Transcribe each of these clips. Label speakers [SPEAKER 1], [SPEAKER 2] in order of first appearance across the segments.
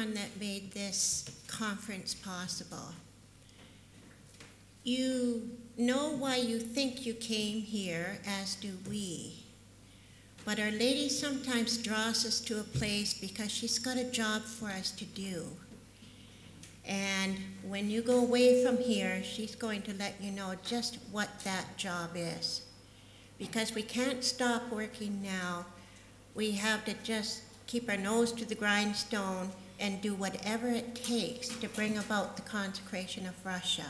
[SPEAKER 1] everyone that made this conference possible. You know why you think you came here, as do we. But Our Lady sometimes draws us to a place because she's got a job for us to do. And when you go away from here, she's going to let you know just what that job is. Because we can't stop working now. We have to just keep our nose to the grindstone and do whatever it takes to bring about the consecration of Russia.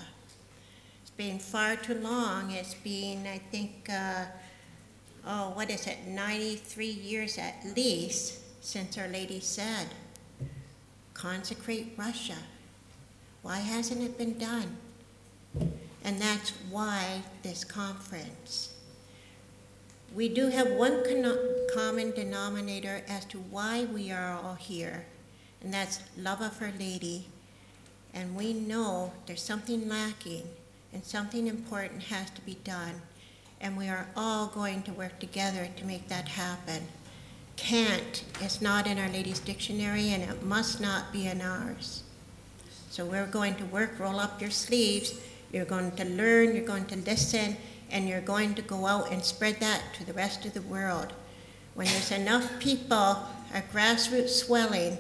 [SPEAKER 1] It's been far too long. It's been, I think, uh, oh, what is it, 93 years at least since Our Lady said, consecrate Russia. Why hasn't it been done? And that's why this conference. We do have one common denominator as to why we are all here, and that's love of Our Lady. And we know there's something lacking, and something important has to be done, and we are all going to work together to make that happen. Can't is not in Our Lady's dictionary, and it must not be in ours. So we're going to work, roll up your sleeves. You're going to learn, you're going to listen, and you're going to go out and spread that to the rest of the world. When there's enough people, our grassroots swelling,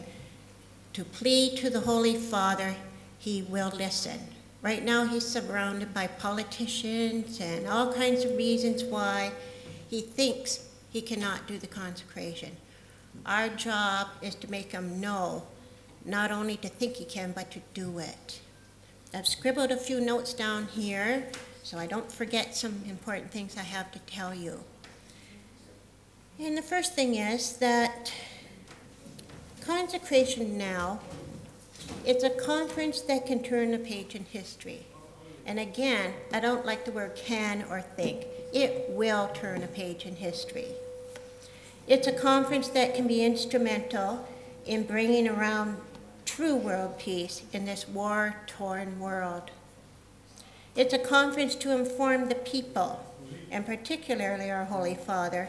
[SPEAKER 1] to plead to the Holy Father, he will listen. Right now, he's surrounded by politicians and all kinds of reasons why he thinks he cannot do the consecration. Our job is to make him know not only to think he can, but to do it. I've scribbled a few notes down here so I don't forget some important things I have to tell you. And the first thing is that consecration now, it's a conference that can turn a page in history. And again, I don't like the word can or think. It will turn a page in history. It's a conference that can be instrumental in bringing around true world peace in this war torn world. It's a conference to inform the people, and particularly our Holy Father,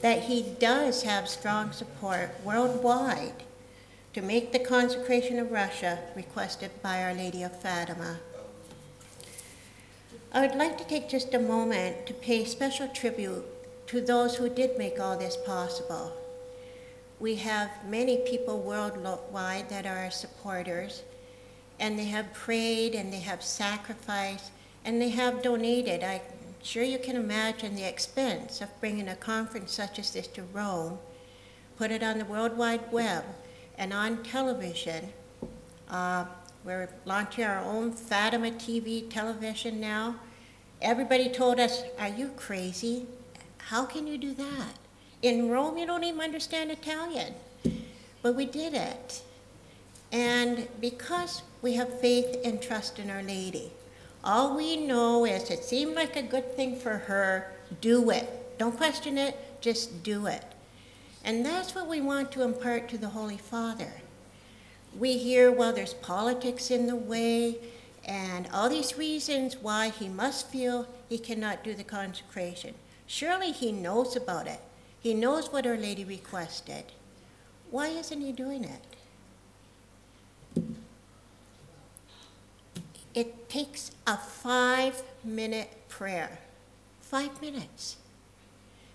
[SPEAKER 1] that he does have strong support worldwide to make the consecration of Russia requested by Our Lady of Fatima. I would like to take just a moment to pay special tribute to those who did make all this possible we have many people worldwide that are our supporters, and they have prayed and they have sacrificed and they have donated. I'm sure you can imagine the expense of bringing a conference such as this to Rome, put it on the World Wide Web and on television. Uh, we're launching our own Fatima TV television now. Everybody told us, Are you crazy? How can you do that? In Rome, you don't even understand Italian. But we did it. And because we have faith and trust in Our Lady, all we know is it seemed like a good thing for her, do it. Don't question it, just do it. And that's what we want to impart to the Holy Father. We hear, well, there's politics in the way, and all these reasons why he must feel he cannot do the consecration. Surely he knows about it. He knows what Our Lady requested. Why isn't he doing it? It takes a five minute prayer. Five minutes.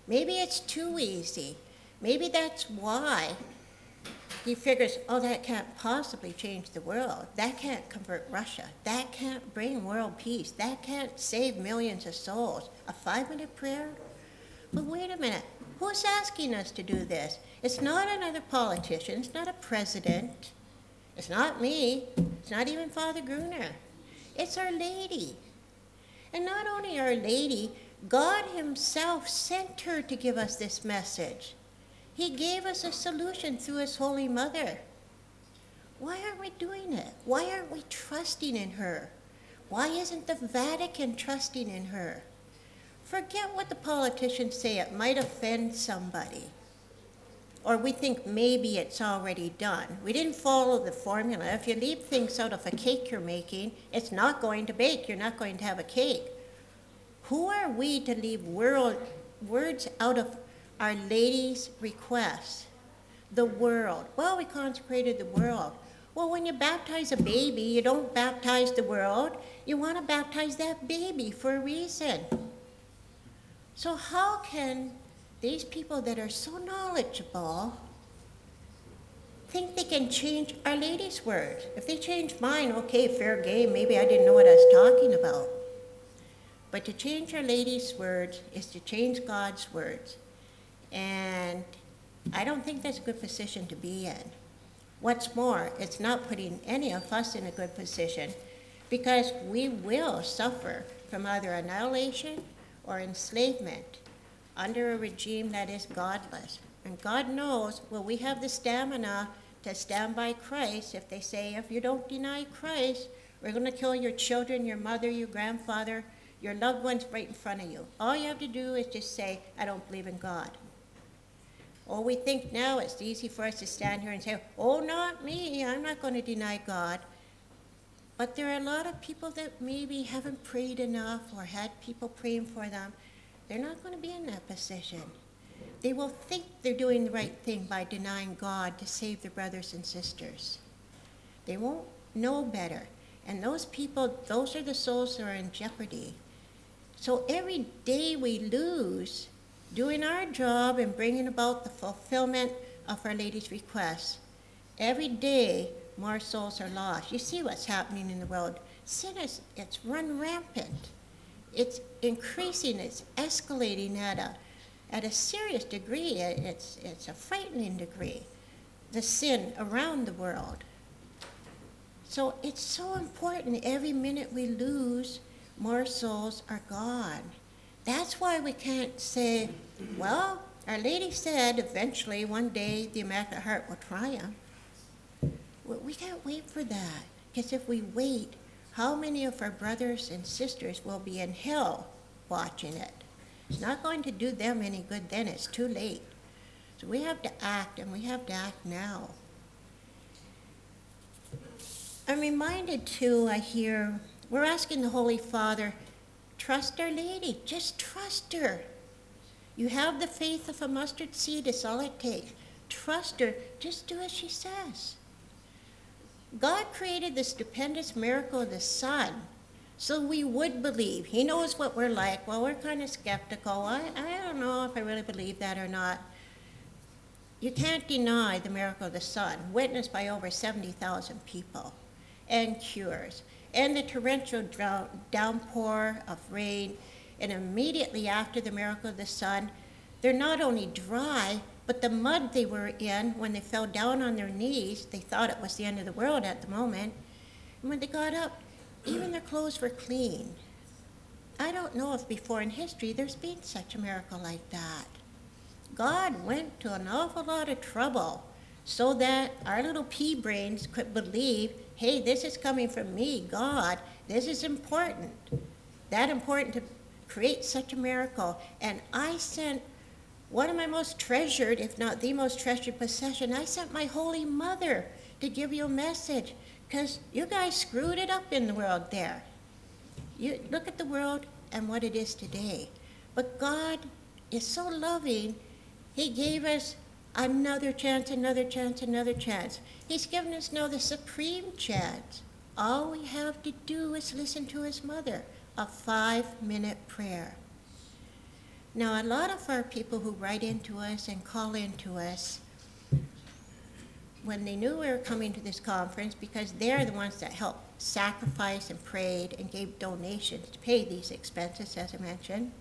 [SPEAKER 1] Maybe it's too easy. Maybe that's why he figures, oh, that can't possibly change the world. That can't convert Russia. That can't bring world peace. That can't save millions of souls. A five minute prayer? But wait a minute. Who's asking us to do this? It's not another politician. It's not a president. It's not me. It's not even Father Gruner. It's Our Lady. And not only Our Lady, God Himself sent her to give us this message. He gave us a solution through His Holy Mother. Why aren't we doing it? Why aren't we trusting in her? Why isn't the Vatican trusting in her? Forget what the politicians say, it might offend somebody. Or we think maybe it's already done. We didn't follow the formula. If you leave things out of a cake you're making, it's not going to bake. You're not going to have a cake. Who are we to leave world, words out of Our Lady's request The world. Well, we consecrated the world. Well, when you baptize a baby, you don't baptize the world. You want to baptize that baby for a reason. So, how can these people that are so knowledgeable think they can change Our Lady's word? If they change mine, okay, fair game. Maybe I didn't know what I was talking about. But to change Our Lady's words is to change God's words. And I don't think that's a good position to be in. What's more, it's not putting any of us in a good position because we will suffer from either annihilation or enslavement under a regime that is godless. And God knows, will we have the stamina to stand by Christ if they say, if you don't deny Christ, we're going to kill your children, your mother, your grandfather, your loved ones right in front of you. All you have to do is just say, I don't believe in God. Or we think now it's easy for us to stand here and say, oh, not me, I'm not going to deny God. But there are a lot of people that maybe haven't prayed enough or had people praying for them. They're not going to be in that position. They will think they're doing the right thing by denying God to save their brothers and sisters. They won't know better. And those people, those are the souls that are in jeopardy. So every day we lose doing our job and bringing about the fulfillment of Our Lady's requests. Every day, more souls are lost. You see what's happening in the world. Sin is it's run rampant. It's increasing. It's escalating at a at a serious degree. It's it's a frightening degree. The sin around the world. So it's so important. Every minute we lose, more souls are gone. That's why we can't say, well, Our Lady said eventually one day the Immaculate Heart will triumph. We can't wait for that, because if we wait, how many of our brothers and sisters will be in hell watching it? It's not going to do them any good then, it's too late. So we have to act, and we have to act now. I'm reminded too, I hear, we're asking the Holy Father Trust Our Lady. Just trust her. You have the faith of a mustard seed, it's all it takes. Trust her. Just do as she says. God created the stupendous miracle of the sun so we would believe. He knows what we're like. Well, we're kind of skeptical. I, I don't know if I really believe that or not. You can't deny the miracle of the sun, witnessed by over 70,000 people, and cures and the torrential downpour of rain, and immediately after the miracle of the sun, they're not only dry, but the mud they were in when they fell down on their knees, they thought it was the end of the world at the moment. And when they got up, even their clothes were clean. I don't know if before in history there's been such a miracle like that. God went to an awful lot of trouble so that our little pea brains could believe hey, this is coming from me, God. This is important. That important to create such a miracle. And I sent one of my most treasured, if not the most treasured possession, I sent my Holy Mother to give you a message because you guys screwed it up in the world there. You look at the world and what it is today. But God is so loving, He gave us another chance, another chance, another chance. He's given us now the supreme chance. All we have to do is listen to his mother, a five minute prayer. Now, a lot of our people who write into us and call into us, when they knew we were coming to this conference, because they're the ones that helped sacrifice and prayed and gave donations to pay these expenses, as I mentioned,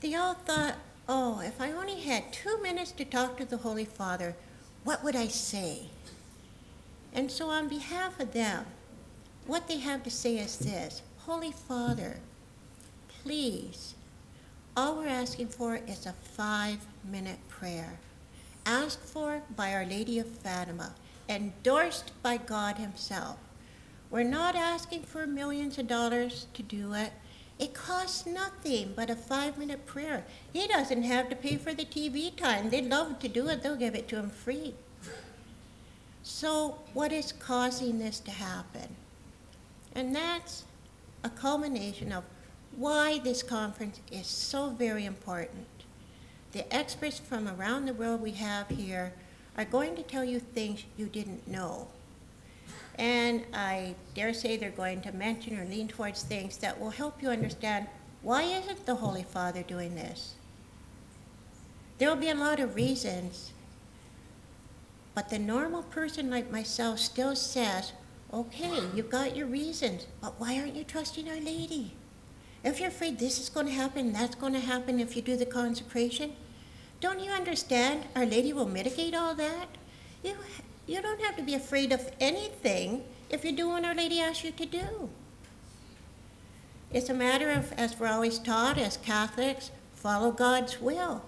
[SPEAKER 1] they all thought, Oh, if I only had two minutes to talk to the Holy Father, what would I say? And so, on behalf of them, what they have to say is this Holy Father, please, all we're asking for is a five minute prayer, asked for by Our Lady of Fatima, endorsed by God Himself. We're not asking for millions of dollars to do it. It costs nothing but a five minute prayer. He doesn't have to pay for the TV time. They'd love to do it, they'll give it to him free. So, what is causing this to happen? And that's a culmination of why this conference is so very important. The experts from around the world we have here are going to tell you things you didn't know. And I dare say they're going to mention or lean towards things that will help you understand why isn't the Holy Father doing this? There will be a lot of reasons, but the normal person like myself still says, okay, you've got your reasons, but why aren't you trusting Our Lady? If you're afraid this is going to happen, that's going to happen if you do the consecration, don't you understand Our Lady will mitigate all that? You, you don't have to be afraid of anything if you do what Our Lady asks you to do. It's a matter of, as we're always taught as Catholics, follow God's will.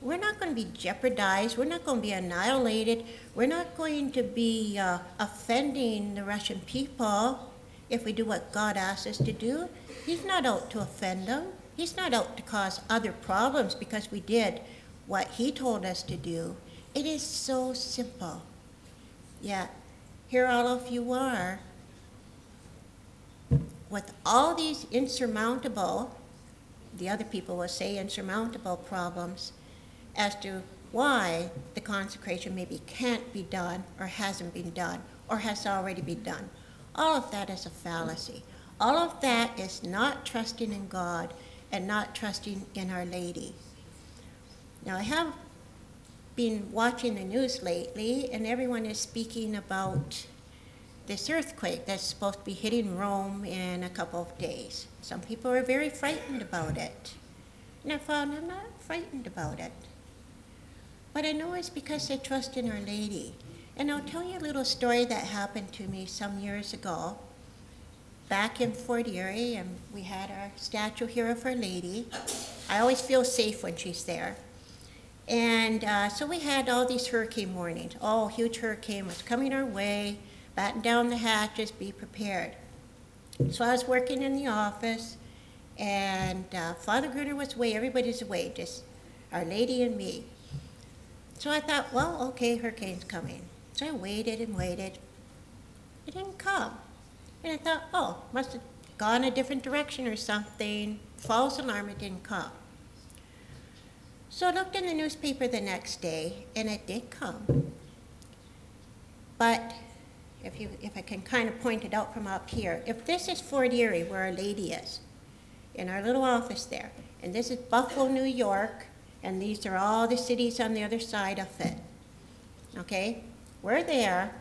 [SPEAKER 1] We're not going to be jeopardized. We're not going to be annihilated. We're not going to be uh, offending the Russian people if we do what God asks us to do. He's not out to offend them. He's not out to cause other problems because we did what He told us to do. It is so simple. Yet, here all of you are with all these insurmountable, the other people will say insurmountable problems, as to why the consecration maybe can't be done or hasn't been done or has already been done. All of that is a fallacy. All of that is not trusting in God and not trusting in Our Lady. Now, I have been watching the news lately, and everyone is speaking about this earthquake that's supposed to be hitting Rome in a couple of days. Some people are very frightened about it. And I found I'm not frightened about it. But I know it's because they trust in Our Lady. And I'll tell you a little story that happened to me some years ago. Back in Fort Erie, and we had our statue here of Our Lady. I always feel safe when she's there. And uh, so we had all these hurricane warnings. Oh, huge hurricane was coming our way batten down the hatches, be prepared. So I was working in the office, and uh, Father Gruner was away, everybody's away, just Our Lady and me. So I thought, well, okay, hurricane's coming. So I waited and waited. It didn't come. And I thought, oh, must have gone a different direction or something. False alarm, it didn't come. So I looked in the newspaper the next day, and it did come. But if, you, if I can kind of point it out from up here, if this is Fort Erie, where Our Lady is, in our little office there, and this is Buffalo, New York, and these are all the cities on the other side of it. Okay? We're there,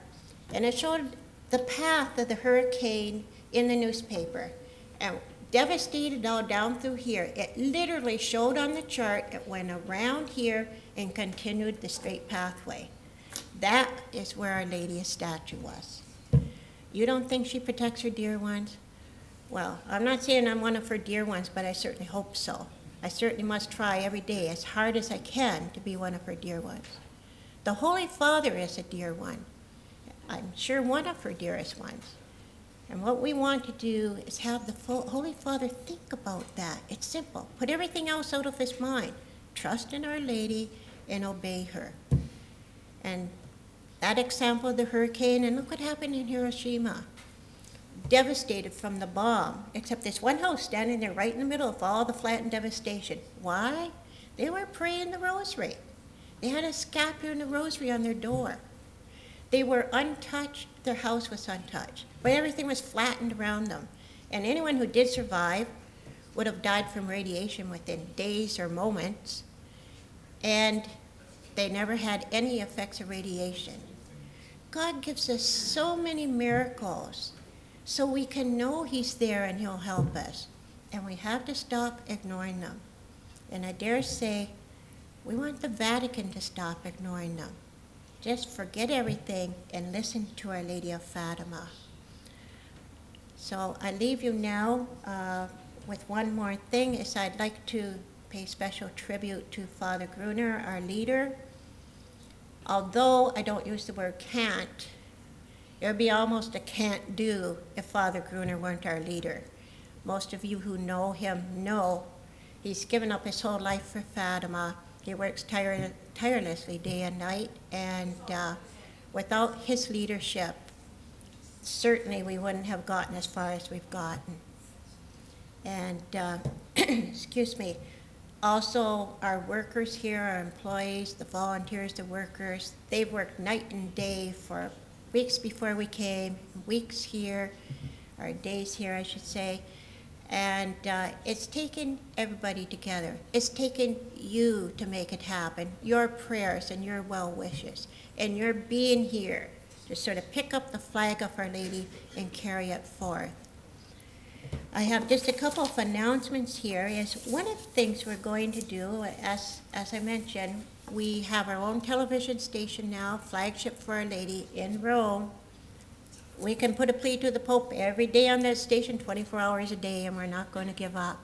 [SPEAKER 1] and it showed the path of the hurricane in the newspaper. And devastated all down through here. It literally showed on the chart, it went around here and continued the straight pathway. That is where Our Lady's statue was. You don't think she protects her dear ones? Well, I'm not saying I'm one of her dear ones, but I certainly hope so. I certainly must try every day as hard as I can to be one of her dear ones. The Holy Father is a dear one. I'm sure one of her dearest ones. And what we want to do is have the Holy Father think about that. It's simple. Put everything else out of his mind. Trust in Our Lady and obey her. And that example of the hurricane, and look what happened in Hiroshima. Devastated from the bomb, except this one house standing there right in the middle of all the flattened devastation. Why? They were praying the rosary. They had a scapular and a rosary on their door. They were untouched, their house was untouched, but everything was flattened around them. And anyone who did survive would have died from radiation within days or moments. And they never had any effects of radiation. God gives us so many miracles so we can know He's there and He'll help us. And we have to stop ignoring them. And I dare say, we want the Vatican to stop ignoring them. Just forget everything and listen to Our Lady of Fatima. So I leave you now uh, with one more thing is I'd like to pay special tribute to Father Gruner, our leader although I don't use the word can't, it would be almost a can't do if Father Gruner weren't our leader. Most of you who know him know he's given up his whole life for Fatima. He works tire- tirelessly day and night, and uh, without his leadership, certainly we wouldn't have gotten as far as we've gotten. And, uh, excuse me, Also, our workers here, our employees, the volunteers, the workers, they've worked night and day for weeks before we came, weeks here, or days here, I should say. And uh, it's taken everybody together. It's taken you to make it happen, your prayers and your well wishes, and your being here to sort of pick up the flag of Our Lady and carry it forth. I have just a couple of announcements here. Is one of the things we're going to do, as, as I mentioned, we have our own television station now, flagship for Our Lady in Rome. We can put a plea to the Pope every day on that station, 24 hours a day, and we're not going to give up.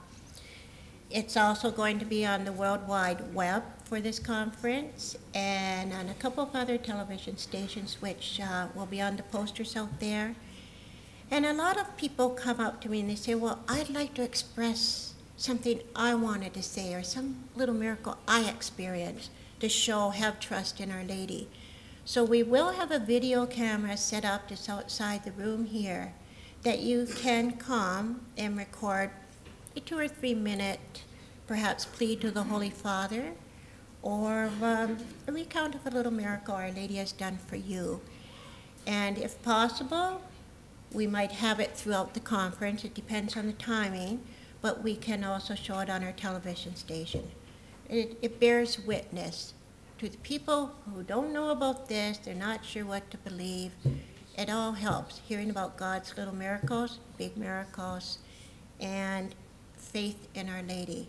[SPEAKER 1] It's also going to be on the World Wide Web for this conference and on a couple of other television stations, which uh, will be on the posters out there. And a lot of people come up to me and they say, Well, I'd like to express something I wanted to say or some little miracle I experienced to show, have trust in Our Lady. So we will have a video camera set up just outside the room here that you can come and record a two or three minute, perhaps plea to the Holy Father or um, a recount of a little miracle Our Lady has done for you. And if possible, we might have it throughout the conference, it depends on the timing, but we can also show it on our television station. It, it bears witness to the people who don't know about this, they're not sure what to believe. It all helps, hearing about God's little miracles, big miracles, and faith in Our Lady.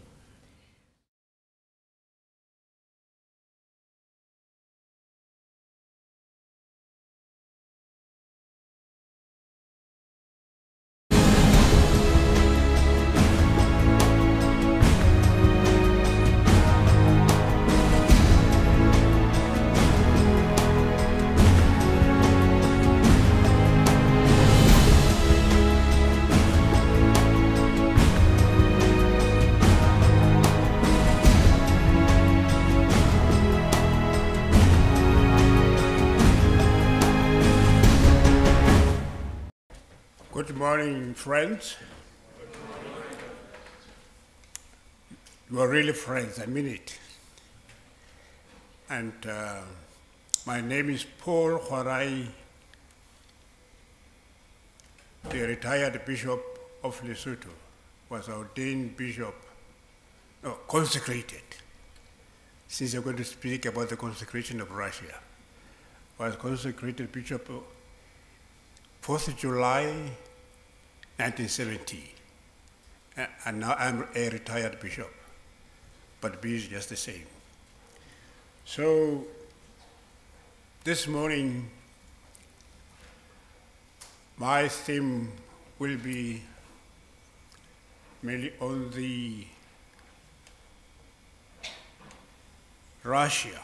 [SPEAKER 2] Good morning, friends. You are really friends, I mean it. And uh, my name is Paul Khoarai, the retired bishop of Lesotho, was ordained bishop, no, consecrated. Since I'm going to speak about the consecration of Russia, was consecrated bishop 4th July 1970. And now I'm a retired bishop, but B is just the same. So this morning, my theme will be mainly on the Russia,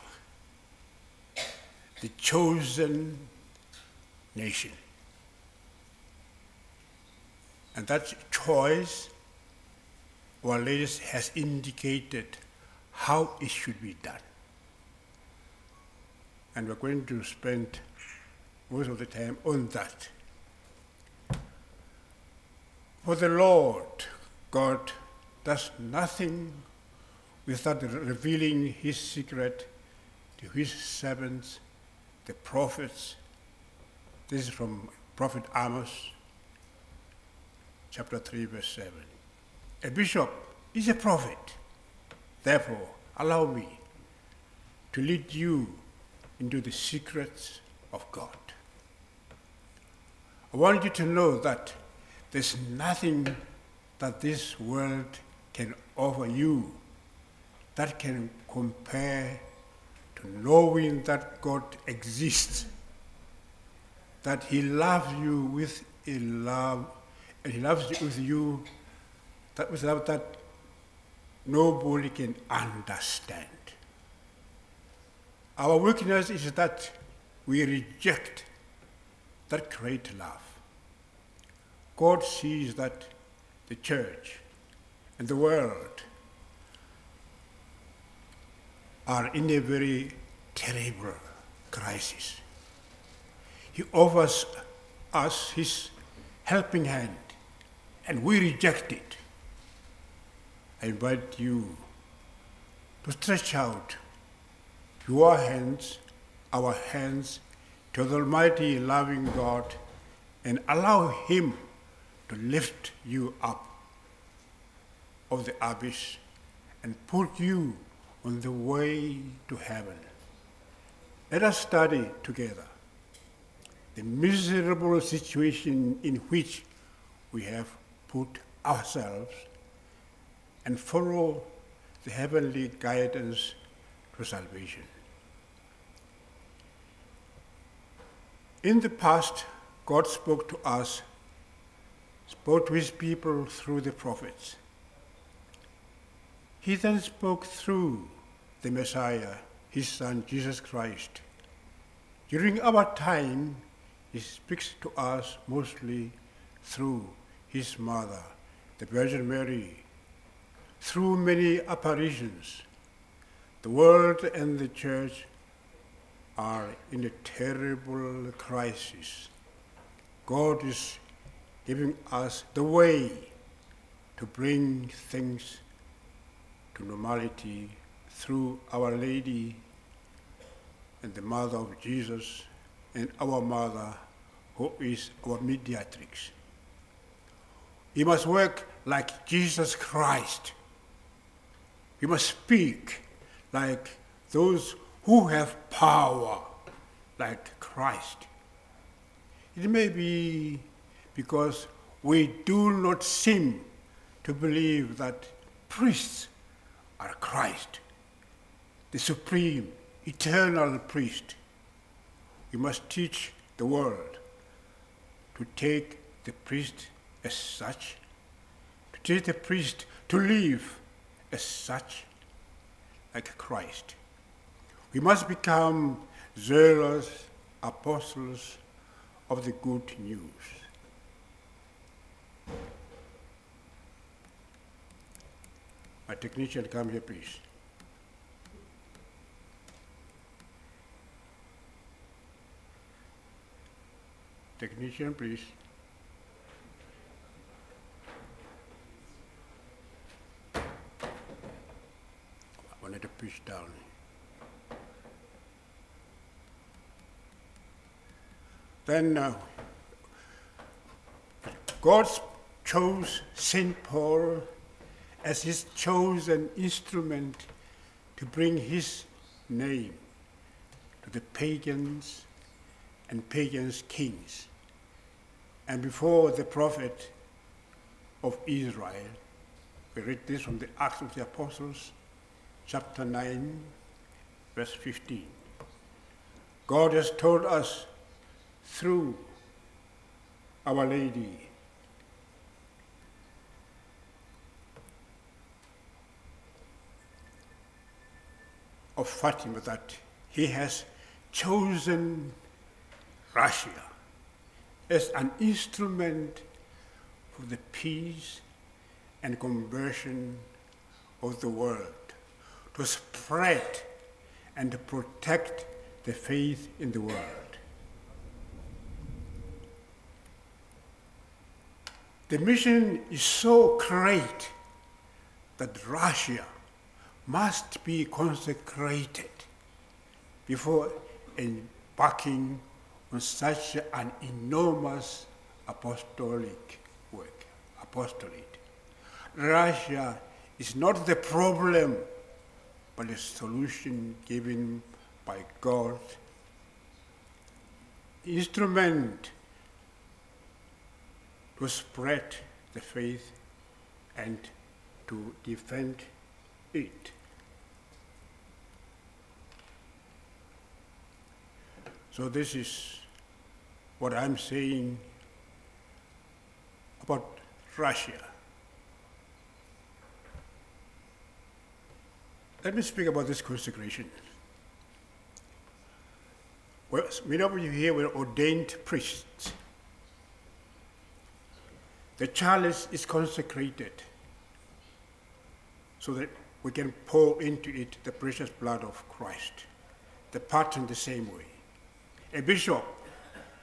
[SPEAKER 2] the chosen nation. And that choice, Our Lady has indicated how it should be done. And we're going to spend most of the time on that. For the Lord God does nothing without revealing his secret to his servants, the prophets. This is from Prophet Amos chapter 3, verse 7. A bishop is a prophet. Therefore, allow me to lead you into the secrets of God. I want you to know that there's nothing that this world can offer you that can compare to knowing that God exists, that He loves you with a love and he loves with you that with love that nobody can understand. Our weakness is that we reject that great love. God sees that the church and the world are in a very terrible crisis. He offers us his helping hand and we reject it. I invite you to stretch out your hands, our hands, to the Almighty loving God and allow Him to lift you up of the abyss and put you on the way to heaven. Let us study together the miserable situation in which we have put ourselves and follow the heavenly guidance to salvation. In the past, God spoke to us, spoke to his people through the prophets. He then spoke through the Messiah, his Son, Jesus Christ. During our time, he speaks to us mostly through his mother, the Virgin Mary, through many apparitions. The world and the church are in a terrible crisis. God is giving us the way to bring things to normality through Our Lady and the Mother of Jesus and our Mother, who is our mediatrix. We must work like Jesus Christ. You must speak like those who have power, like Christ. It may be because we do not seem to believe that priests are Christ, the supreme, eternal priest. We must teach the world to take the priest as such, to teach the priest to live as such, like Christ. We must become zealous apostles of the good news. My technician, come here, please. Technician, please. I wanted to push down. Then uh, God chose St. Paul as his chosen instrument to bring his name to the pagans and pagans' kings. And before the prophet of Israel, we read this from the Acts of the Apostles, chapter 9, verse 15. God has told us through Our Lady of Fatima that he has chosen Russia as an instrument for the peace and conversion of the world, to spread and to protect the faith in the world. The mission is so great that Russia must be consecrated before embarking on such an enormous apostolic work, apostolate. Russia is not the problem, but a solution given by God. Instrument to spread the faith and to defend it. So this is what I'm saying about Russia. Let me speak about this consecration. Well, many of you here were ordained priests. The chalice is consecrated so that we can pour into it the precious blood of Christ. The pattern the same way. A bishop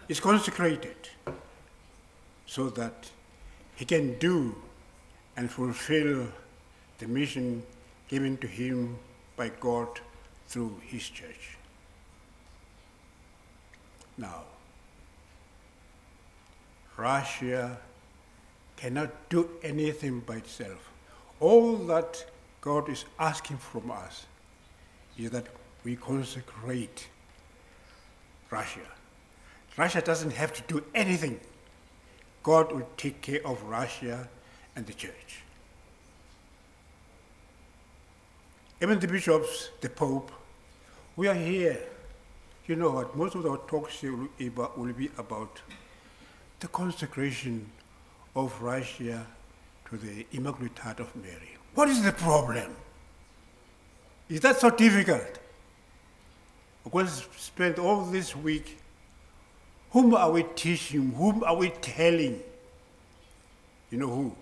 [SPEAKER 2] is consecrated so that he can do and fulfill the mission given to him by God through His church. Now, Russia cannot do anything by itself. All that God is asking from us is that we consecrate Russia. Russia doesn't have to do anything. God will take care of Russia and the church. Even the bishops, the Pope, we are here. You know what? Most of our talks here will be about- will be about the consecration of Russia to the Immaculate Heart of Mary. What is the problem? Is that so difficult? We're going to spend all this week. Whom are we teaching? Whom are we telling? You know who?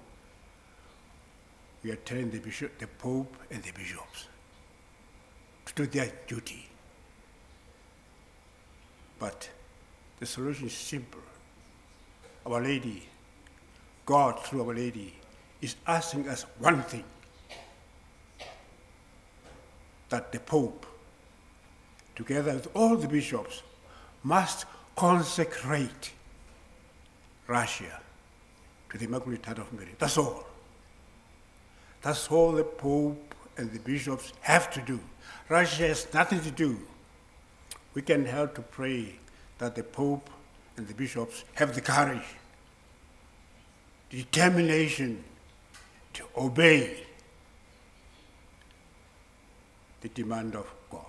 [SPEAKER 2] We are telling the bishop, the Pope, and the bishops to do their duty. But the solution is simple. Our Lady, God through Our Lady, is asking us one thing that the Pope, together with all the bishops, must consecrate Russia to the Immaculate Heart of Mary. That's all. That's all the Pope and the bishops have to do. Russia has nothing to do. We can help to pray that the Pope and the bishops have the courage, determination to obey the demand of God.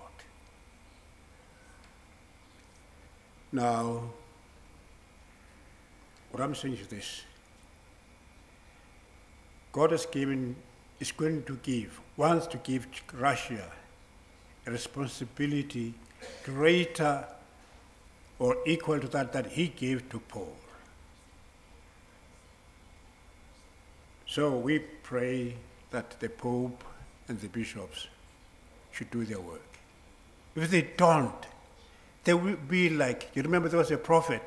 [SPEAKER 2] Now, what I'm saying is this God has given, is going to give, wants to give Russia responsibility greater or equal to that that he gave to Paul. So we pray that the Pope and the bishops should do their work. If they don't, they will be like, you remember there was a prophet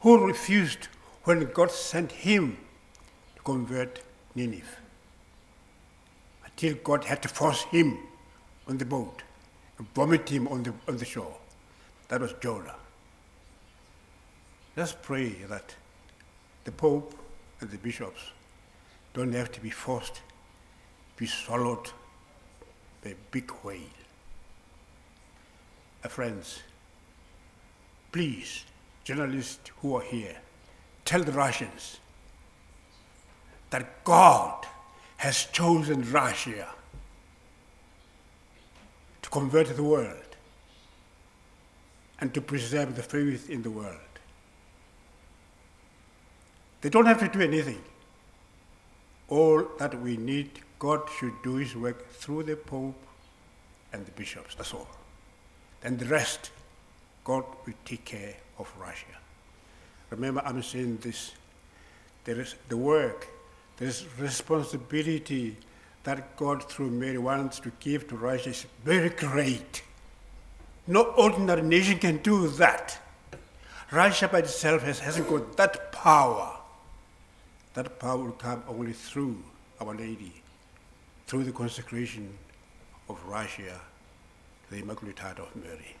[SPEAKER 2] who refused when God sent him to convert Nineveh. Until God had to force him on the boat vomit him on the, on the shore. That was Jonah. Let's pray that the Pope and the bishops don't have to be forced to be swallowed by a big whale. Uh, friends, please, journalists who are here, tell the Russians that God has chosen Russia to convert the world and to preserve the faith in the world. They don't have to do anything. All that we need, God should do his work through the Pope and the bishops, that's all. Then the rest, God will take care of Russia. Remember, I'm saying this. There is the work, there is responsibility that God through Mary wants to give to Russia is very great. No ordinary nation can do that. Russia by itself has, hasn't got that power. That power will come only through Our Lady, through the consecration of Russia, to the Immaculate Heart of Mary.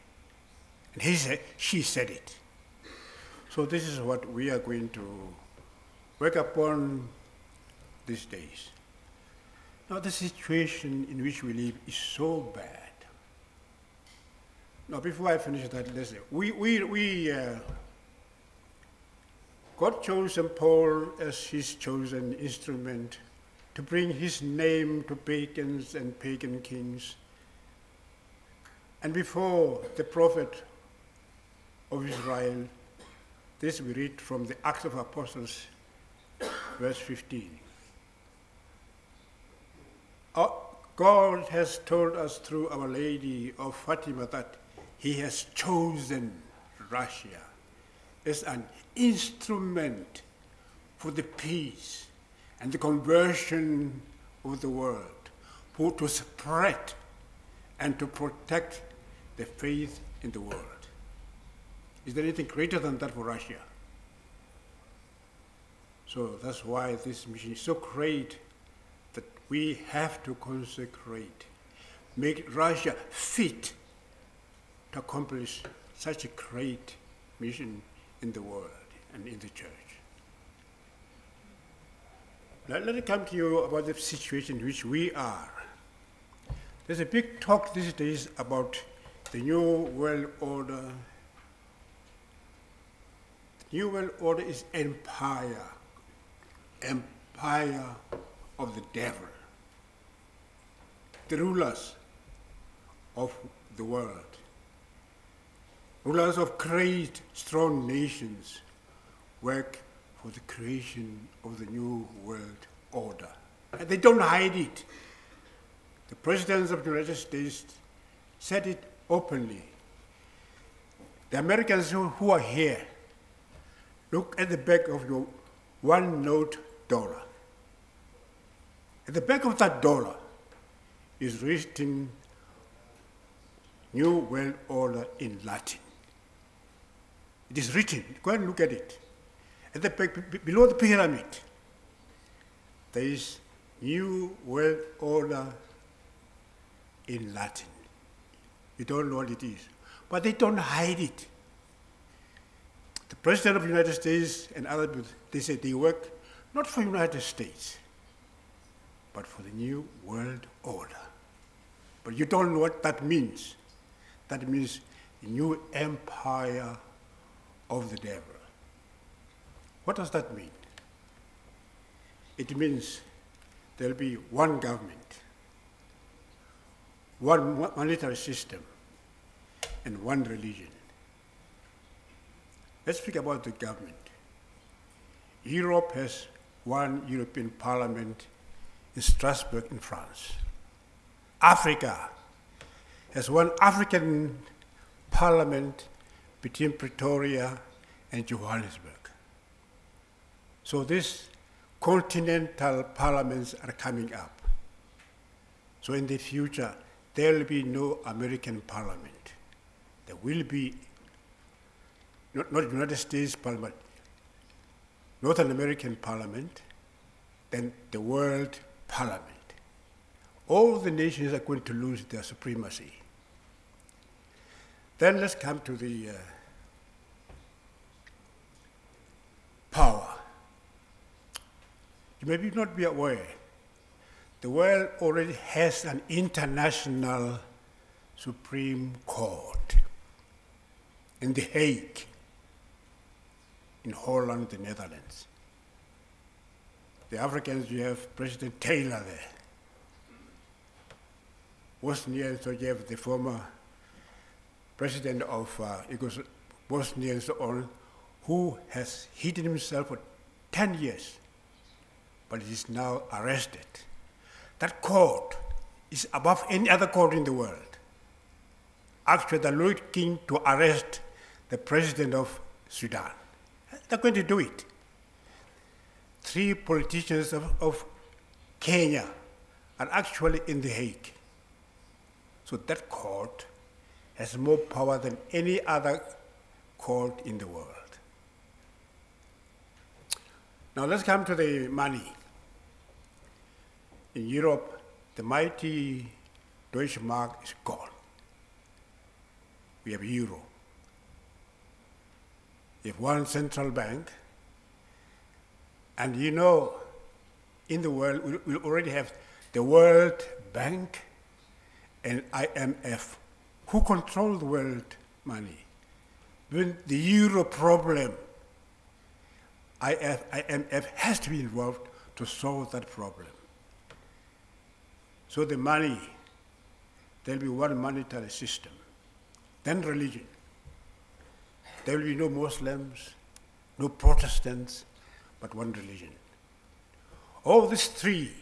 [SPEAKER 2] And he said, she said it. So this is what we are going to work upon these days. Now the situation in which we live is so bad. Now before I finish that, let's say, we, we, we uh, God chose. Paul as his chosen instrument to bring his name to pagans and pagan kings. And before the prophet of Israel, this we read from the Acts of Apostles, verse 15. God has told us through Our Lady of Fatima that He has chosen Russia as an instrument for the peace and the conversion of the world, for to spread and to protect the faith in the world. Is there anything greater than that for Russia? So that's why this mission is so great we have to consecrate. make Russia fit to accomplish such a great mission in the world and in the church. Now, let me come to you about the situation in which we are. There's a big talk these days about the new world order. The new world order is empire, empire of the devil. The rulers of the world, rulers of great, strong nations, work for the creation of the new world order. And they don't hide it. The presidents of the United States said it openly. The Americans who, who are here, look at the back of your one note dollar. At the back of that dollar is written New World Order in Latin. It is written. Go and look at it. At the back, below the pyramid, there is New World Order in Latin. You don't know what it is. But they don't hide it. The President of the United States and other people, they say they work not for the United States, but for the New World Order. But you don't know what that means. That means new empire of the devil. What does that mean? It means there'll be one government, one monetary system, and one religion. Let's speak about the government. Europe has one European Parliament in Strasbourg in France. Africa has one African Parliament between Pretoria and Johannesburg. So these continental parliaments are coming up. So in the future, there will be no American parliament. There will be not, not United States Parliament, Northern American Parliament, then the World Parliament. All the nations are going to lose their supremacy. Then let's come to the uh, power. You may not be aware, the world already has an international Supreme Court in The Hague, in Holland, the Netherlands. The Africans, you have President Taylor there. Bosnia, you have the former president of uh, Bosnia and so on, who has hidden himself for 10 years, but is now arrested. That court is above any other court in the world. Actually, the Lloyd King to arrest the president of Sudan. They're going to do it. Three politicians of, of Kenya are actually in The Hague. So that court has more power than any other court in the world. Now let's come to the money. In Europe, the mighty Deutsche Mark is gone. We have euro. We have one central bank. And you know, in the world, we, we already have the World Bank and IMF. Who control the world money? When the euro problem, IMF has to be involved to solve that problem. So the money, there'll be one monetary system, then religion. There will be no Muslims, no Protestants, but one religion. All these three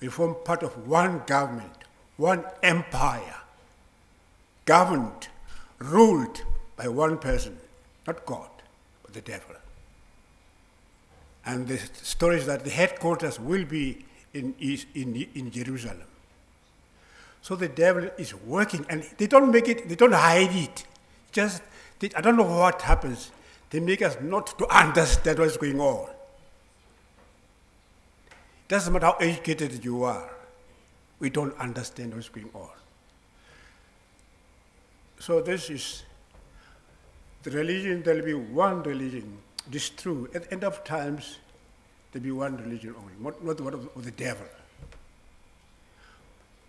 [SPEAKER 2] will form part of one government, one empire, governed, ruled by one person, not God, but the devil. And the story is that the headquarters will be in, in, in Jerusalem. So the devil is working, and they don't make it, they don't hide it. Just, they, I don't know what happens. They make us not to understand what's going on. Doesn't matter how educated you are. We don't understand what's going on. So this is the religion, there'll be one religion. It is true. At the end of times, there'll be one religion only, not, not the one of, of the devil.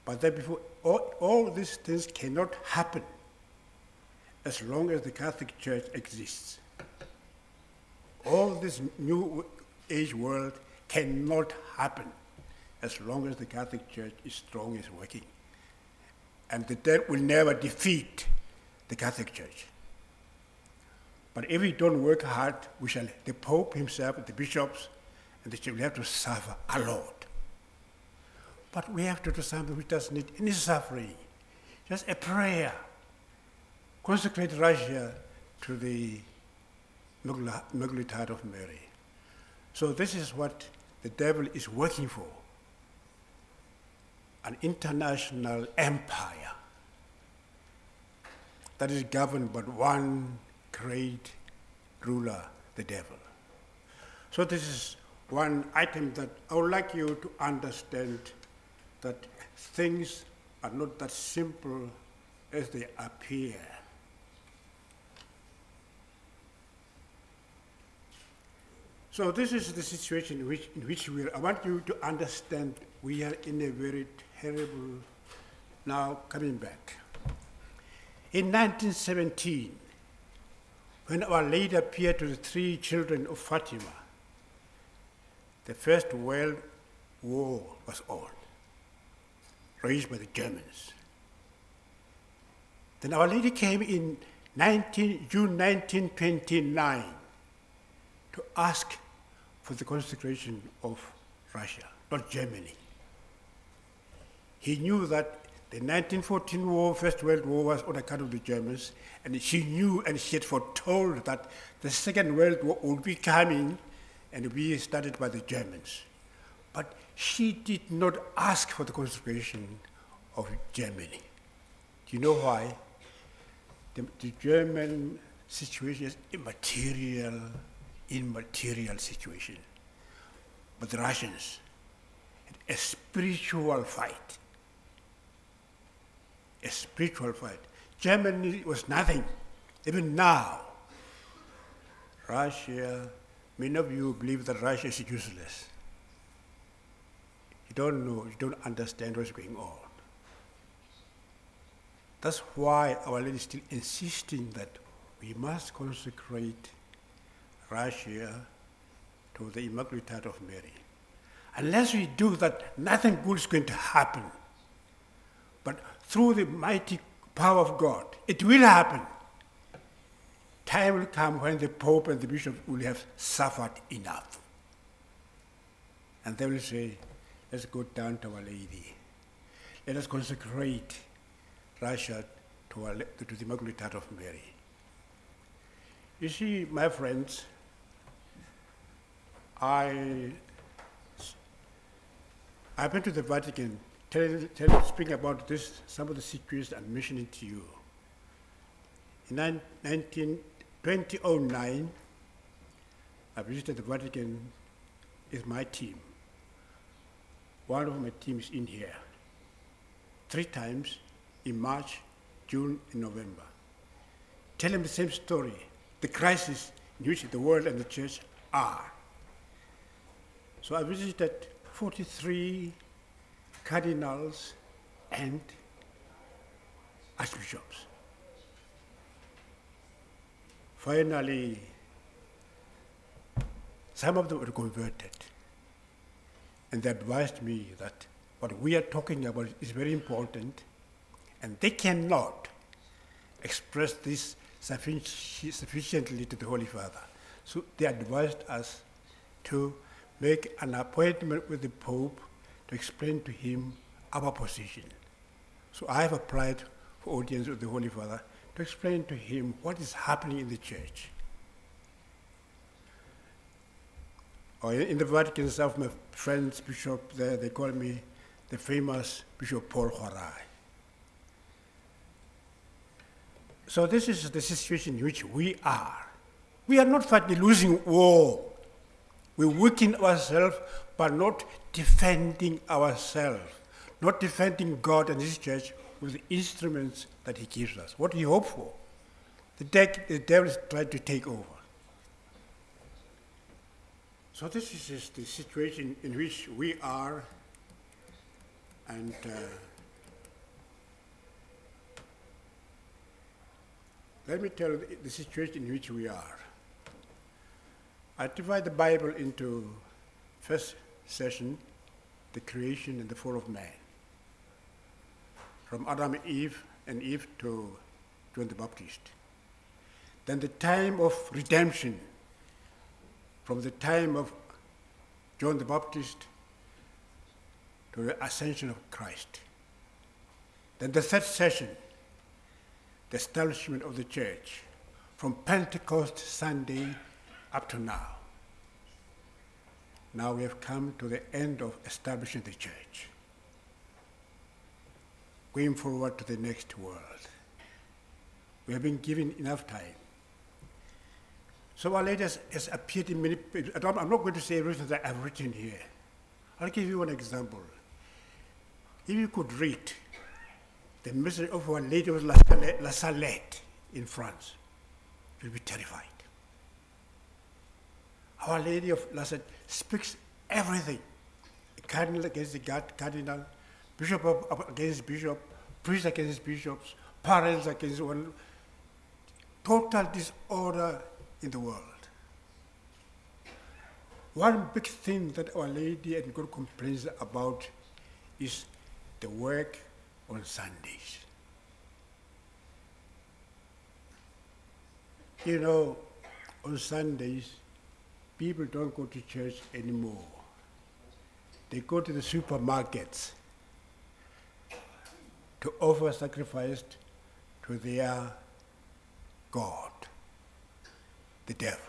[SPEAKER 2] But that before all, all these things cannot happen as long as the Catholic Church exists. All this new age world cannot happen as long as the Catholic Church is strong, is working. And the devil will never defeat the Catholic Church. But if we don't work hard, we shall, the Pope himself, the bishops, and the church will have to suffer a lot. But we have to do something which doesn't need any suffering, just a prayer. Consecrate Russia to the Heart of Mary. So this is what the devil is working for an international empire that is governed by one great ruler, the devil. So this is one item that I would like you to understand that things are not that simple as they appear. So this is the situation in which, in which we are. I want you to understand we are in a very terrible, now coming back. In 1917, when Our Lady appeared to the three children of Fatima, the First World War was on, raised by the Germans. Then Our Lady came in 19, June 1929 to ask for the consecration of Russia, not Germany. He knew that the 1914 war, First World War, was on account of the Germans, and she knew and she had foretold that the Second World War would be coming and be started by the Germans. But she did not ask for the consecration of Germany. Do you know why? The, the German situation is immaterial, immaterial situation. But the Russians, a spiritual fight a spiritual fight. Germany was nothing. Even now, Russia, many of you believe that Russia is useless. You don't know, you don't understand what's going on. That's why Our Lady is still insisting that we must consecrate Russia to the Immaculate Heart of Mary. Unless we do that, nothing good is going to happen. But through the mighty power of God, it will happen. Time will come when the Pope and the Bishop will have suffered enough. And they will say, let's go down to Our Lady. Let us consecrate Russia to, our, to the Immaculate Heart of Mary. You see, my friends, I, I went to the Vatican tell, tell, speaking about this, some of the situations I'm mentioning to you. In 19, 2009, I visited the Vatican with my team. One of my teams is in here. Three times in March, June, and November. Tell them the same story, the crisis in which the world and the church are. So I visited 43 cardinals and archbishops. Finally, some of them were converted. And they advised me that what we are talking about is very important, and they cannot express this sufficiently to the Holy Father. So they advised us to make an appointment with the Pope to explain to him our position. So I have applied for audience with the Holy Father to explain to him what is happening in the church. Oh, or in the Vatican, of my friends, bishop there, they call me the famous Bishop Paul Khoarai. So this is the situation in which we are. We are not fighting losing war. We weaken ourselves by not defending ourselves, not defending God and His church with the instruments that He gives us. What do you hope for? The, de- the devil is trying to take over. So this is just the situation in which we are, and uh, let me tell you the- the situation in which we are. I divide the Bible into first session, the creation and the fall of man, from Adam and Eve and Eve to John the Baptist. Then the time of redemption, from the time of John the Baptist to the ascension of Christ. Then the third session, the establishment of the church, from Pentecost Sunday up to now. Now we have come to the end of establishing the church, going forward to the next world. We have been given enough time. So our Lady has, appeared in many. I'm not going to say everything that I've written here. I'll give you one example. If you could read the message of Our Lady of La Salette, in France, you'll be terrified. Our Lady of La speaks everything. Cardinal against the cardinal, bishop against bishop, priest against bishops, parents against one. Total disorder in the world. One big thing that Our Lady and God complains about is the work on Sundays. You know, on Sundays, people don't go to church anymore. They go to the supermarkets to offer sacrifice to their God, the devil.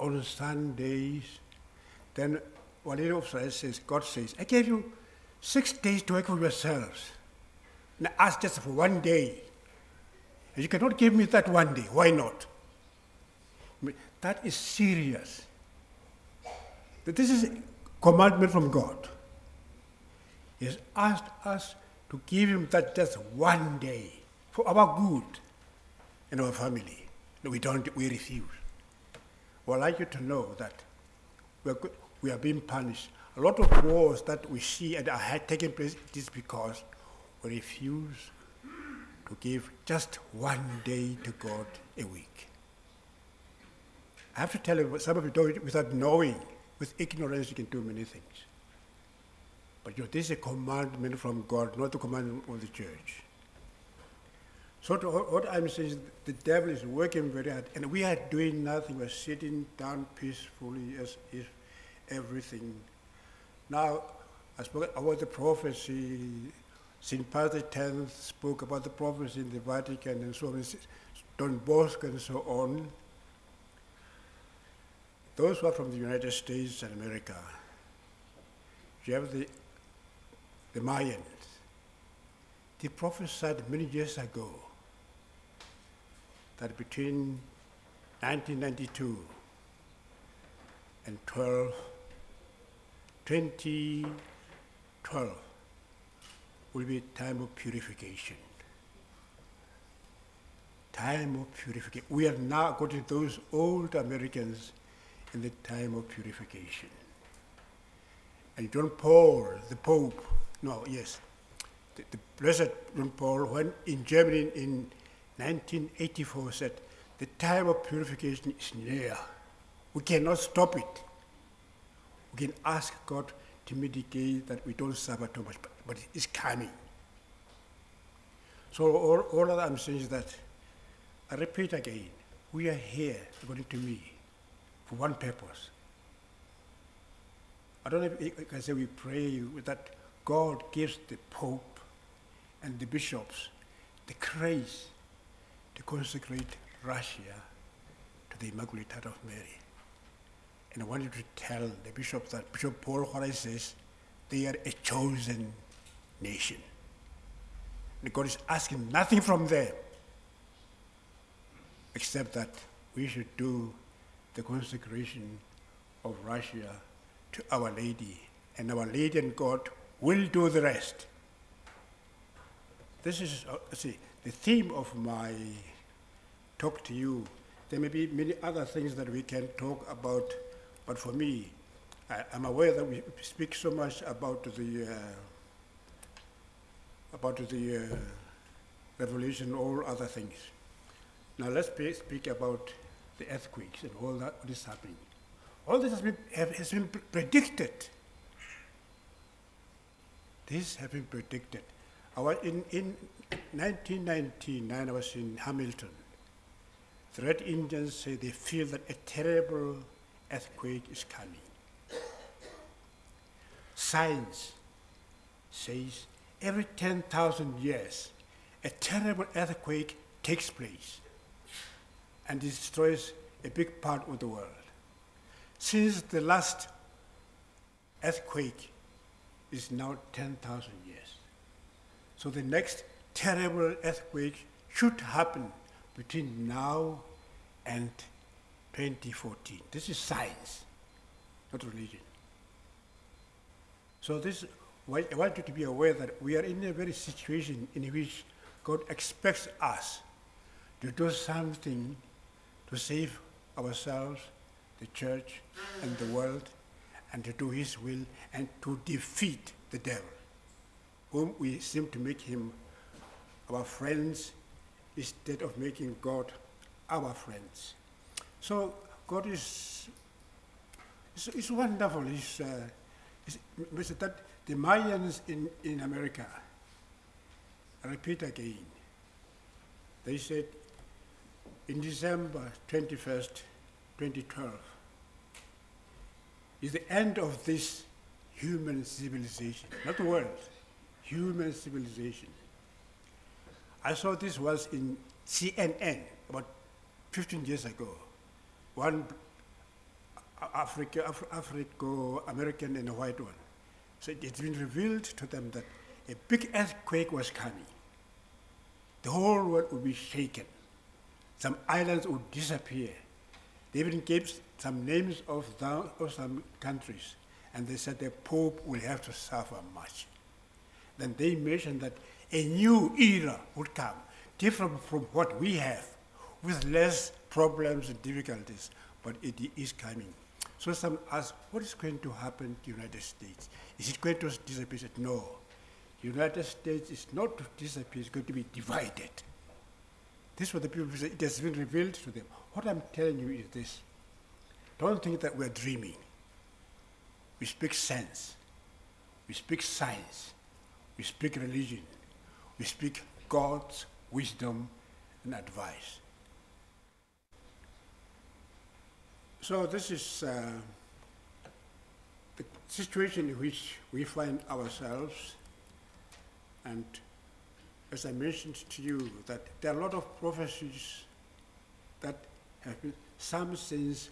[SPEAKER 2] On Sundays, then one little officer says, God says, I gave you six days to work for yourselves. And I asked just for one day. And you cannot give me that one day. Why not? That is serious. That This is a commandment from God. He has asked us to give him that just one day for our good and our family. We don't, we refuse. Well, I'd like you to know that we are, we are being punished. A lot of wars that we see and are taking place is because we refuse to give just one day to God a week. I have to tell you, some of you do it without knowing. With ignorance, you can do many things. But you know, this is a commandment from God, not a commandment of the church. So to, what I'm saying is the devil is working very hard, and we are doing nothing. We're sitting down peacefully as if everything. Now, I spoke about the prophecy. St. Pius X spoke about the prophecy in the Vatican and so on, Don Bosco and so on. Those who are from the United States and America, you have the, the Mayans. They prophesied many years ago that between 1992 and 12, 2012 will be a time of purification. Time of purification. We are now, according to those old Americans, in the time of purification. And John Paul, the Pope, no, yes, the, the Blessed John Paul, when in Germany in 1984 said, the time of purification is near. We cannot stop it. We can ask God to mitigate that we don't suffer too much, but, but it's coming. So all, all that I'm saying is that, I repeat again, we are here, according to me, for one purpose. I don't know if I can say we pray that God gives the Pope and the bishops the grace to consecrate Russia to the Immaculate Heart of Mary. And I want you to tell the bishop that Bishop Paul Khoarai says they are a chosen nation. And God is asking nothing from them except that we should do the consecration of Russia to Our Lady and our Lady and God will do the rest. This is, uh, see, the theme of my talk to you. There may be many other things that we can talk about, but for me, I, I'm aware that we speak so much about the uh, about the uh, revolution, all other things. Now let's speak about the earthquakes and all that what is happening. All this has been, has been pre- predicted. This has been predicted. I was in, in 1999, I was in Hamilton. The Red Indians say they feel that a terrible earthquake is coming. Science says every 10,000 years, a terrible earthquake takes place and destroys a big part of the world. Since the last earthquake is now 10,000 years. So the next terrible earthquake should happen between now and 2014. This is science, not religion. So this, I want you to be aware that we are in a very situation in which God expects us to do something to save ourselves, the church, and the world, and to do His will, and to defeat the devil, whom we seem to make him our friends instead of making God our friends. So God is, is, is wonderful. He's, uh, that the Mayans in, in America, I repeat again, they said in December 21st, 2012, is the end of this human civilization, not the world, human civilization. I saw this was in CNN about 15 years ago. One A- Africa, Af- Africo American and a white one. So it's been revealed to them that a big earthquake was coming. The whole world would be shaken. Some islands would disappear. They even gave some names of, thou- of some countries, and they said the Pope will have to suffer much. Then they mentioned that a new era would come, different from what we have, with less problems and difficulties, but it is coming. So some ask, what is going to happen to the United States? Is it going to disappear? No. The United States is not to disappear, it's going to be divided. This is what the people say. It has been revealed to them. What I'm telling you is this. Don't think that we're dreaming. We speak sense. We speak science. We speak religion. We speak God's wisdom and advice. So this is uh, the situation in which we find ourselves. And as I mentioned to you, that there are a lot of prophecies that have been, some saints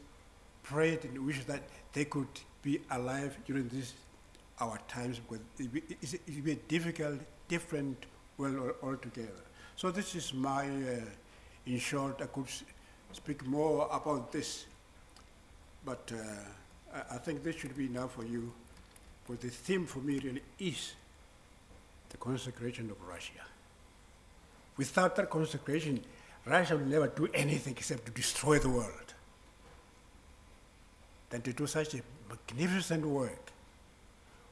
[SPEAKER 2] prayed and wished that they could be alive during this our times because it will be, be a difficult, different world altogether. So this is my, uh, in short, I could speak more about this, but uh, I, I think this should be enough for you, because the theme for me really is the consecration of Russia. Without that consecration, Russia will never do anything except to destroy the world. Then to do such a magnificent work,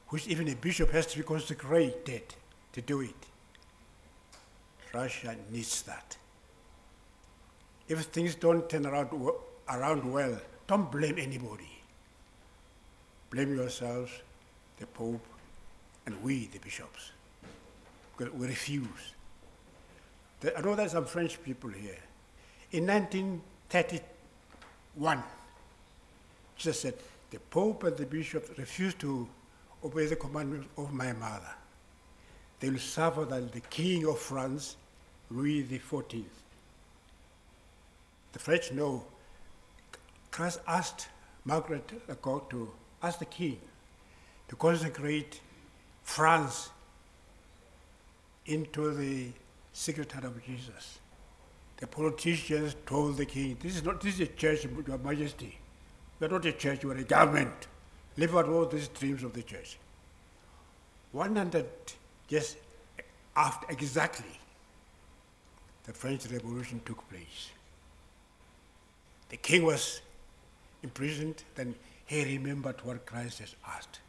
[SPEAKER 2] which even a bishop has to be consecrated to do it. Russia needs that. If things don't turn around, around well, don't blame anybody. Blame yourselves, the Pope, and we, the bishops. Because we refuse. I know there's some French people here. In 1931, Jesus said, the Pope and the bishops refused to obey the commandments of my mother. They will suffer than the King of France, Louis XIV. The French know. Christ asked Margaret God to ask the King to consecrate France into the secret heart of Jesus. The politicians told the king, this is not this is a church, Your Majesty. You are not a church, you are a government. live out all these dreams of the church. 100 years after exactly the French Revolution took place. The king was imprisoned, then he remembered what Christ has asked.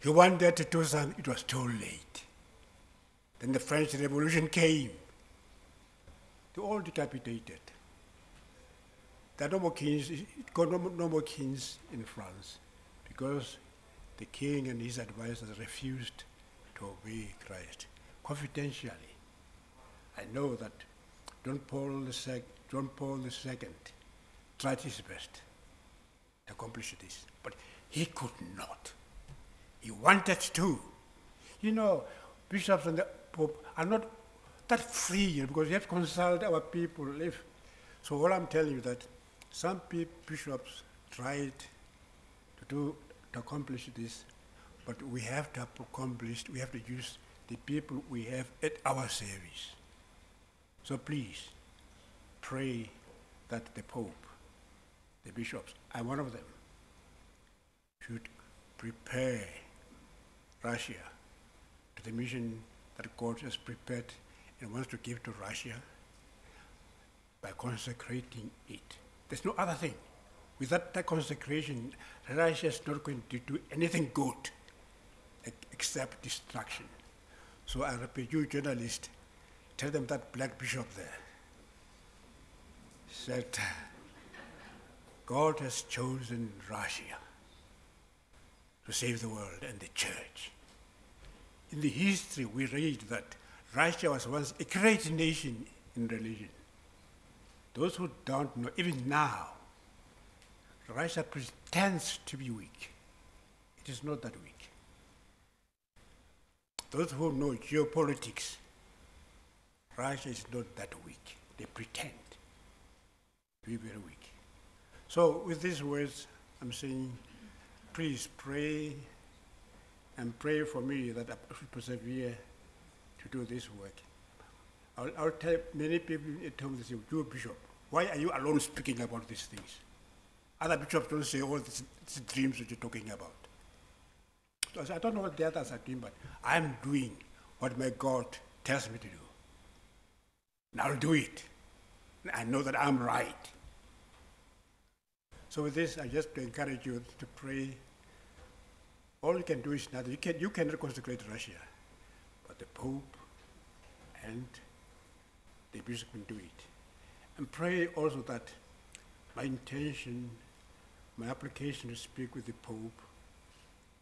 [SPEAKER 2] He wanted to do something, it was too late. Then the French Revolution came. They all decapitated. There are no more kings, got no, no more kings in France because the king and his advisors refused to obey Christ. Confidentially, I know that John Paul II, John Paul II tried his best to accomplish this, but he could not. He wanted to. You know, bishops and the pope are not that free because you have to consult our people. If, so all I'm telling you that some bishops tried to do to accomplish this, but we have to accomplish. We have to use the people we have at our service. So please pray that the Pope, the bishops, I'm one of them, should prepare Russia to the mission that God has prepared and wants to give to Russia by consecrating it. There's no other thing. Without that consecration, Russia is not going to do anything good except destruction. So I repeat, you journalists, tell them that black bishop there said, God has chosen Russia to save the world and the church. In the history, we read that Russia was once a great nation in religion. Those who don't know, even now, Russia pretends to be weak. It is not that weak. Those who know geopolitics, Russia is not that weak. They pretend to be very weak. So, with these words, I'm saying, please pray and pray for me that I should persevere to do this work. I'll, I'll tell many people at home, they say, you bishop, why are you alone speaking about these things? Other bishops don't say all these, these dreams that you're talking about. So I don't know what the others are doing, but I'm doing what my God tells me to do. And I'll do it. I know that I'm right. So with this, I just encourage you to pray. All you can do is nothing. You can you can consecrate Russia, but the Pope and the bishop can do it. And pray also that my intention, my application to speak with the Pope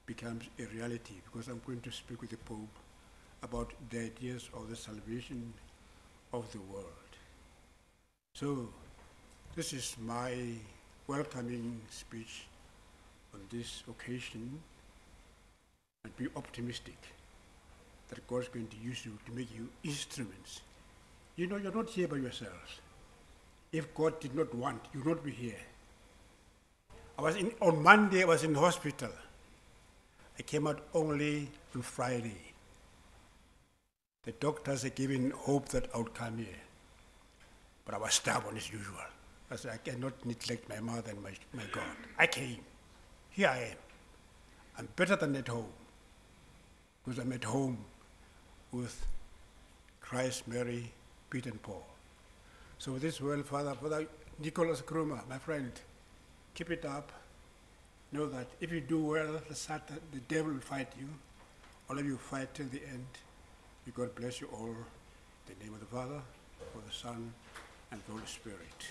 [SPEAKER 2] becomes a reality because I'm going to speak with the Pope about the ideas of the salvation of the world. So, this is my welcoming speech on this occasion and be optimistic that God is going to use you to make you instruments. You know, you're not here by yourselves. If God did not want, you would not be here. I was in, on Monday, I was in hospital. I came out only on Friday. The doctors had given hope that I would come here. But I was stubborn as usual. I said, I cannot neglect my mother and my, my God. I came. Here I am. I'm better than at home. Because I'm at home with Christ, Mary, Peter, and Paul. So with this well, Father, Father Nicholas Gruner, my friend, keep it up. Know that if you do well, the, Satan, the devil will fight you. All of you fight till the end. May God bless you all. In the name of the Father, of the Son, and the Holy Spirit.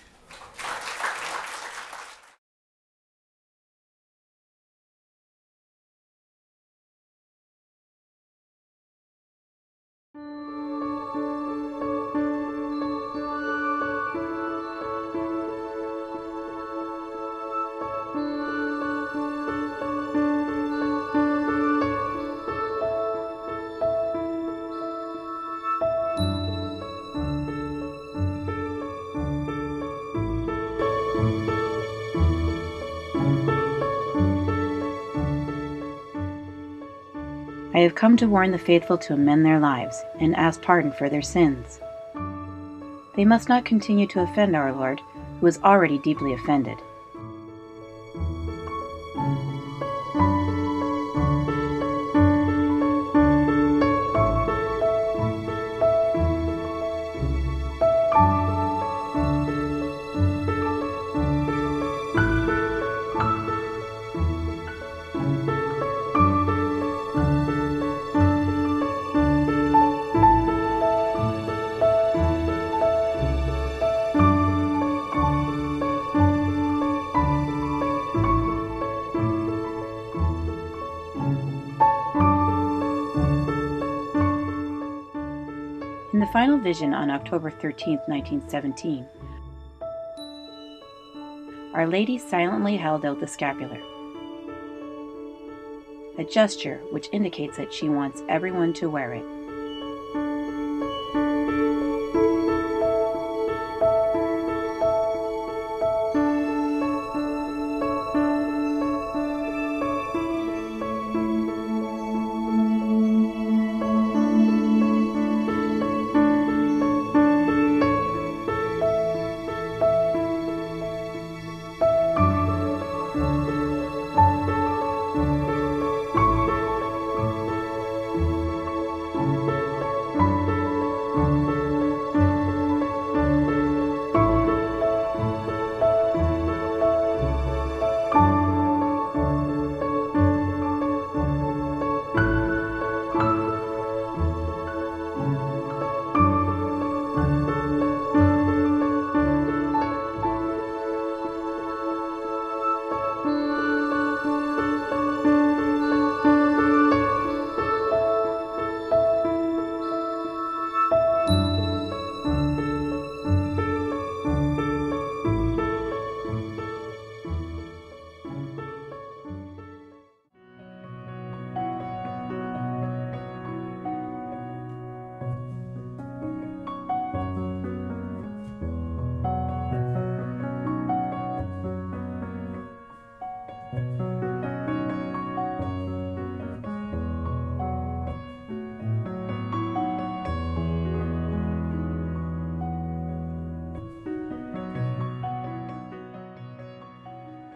[SPEAKER 3] I have come to warn the faithful to amend their lives and ask pardon for their sins. They must not continue to offend our Lord, who is already deeply offended. Vision on October 13, 1917, Our Lady silently held out the scapular, a gesture which indicates that she wants everyone to wear it.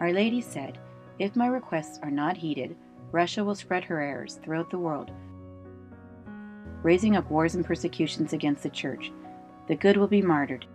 [SPEAKER 3] Our Lady said, If my requests are not heeded, Russia will spread her errors throughout the world, raising up wars and persecutions against the Church. The good will be martyred,